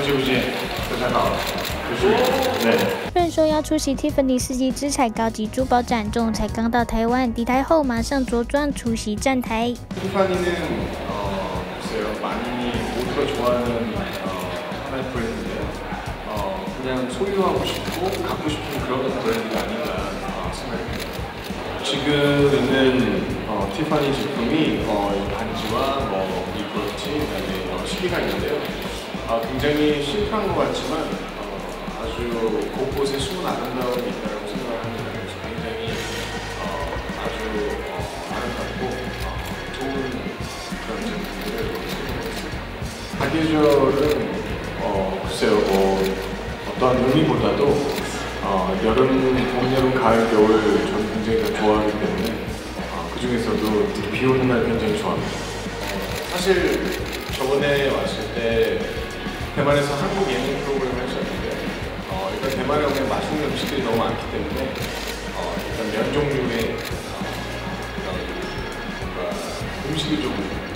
不不见，非常好，就是对。润说要出席 Tiffany 世纪之彩高级珠宝展，中午才刚到台湾，抵台后马上着装出席站台。 어, 굉장히 심플한 것 같지만 어, 아주 곳곳에 숨은 아름다움이 있다고 생각합니다. 그래서 굉장히 어, 아주 어, 아름답고 어, 좋은 그런 제품들을 생각했습니다. 사계절은 어, 글쎄요 뭐 어떠한 의미보다도 어, 여름, 봄, 여름, 가을, 겨울 저는 굉장히 다 좋아하기 때문에 어, 그 중에서도 비 오는 날 굉장히 좋아합니다. 어, 사실 저번에 대만에서 한국 예능 프로그램을 했었는데 어, 일단 대만에 오면 맛있는 음식들이 너무 많기 때문에 어, 일단 면 종류의 어, 뭔가 음식이 좀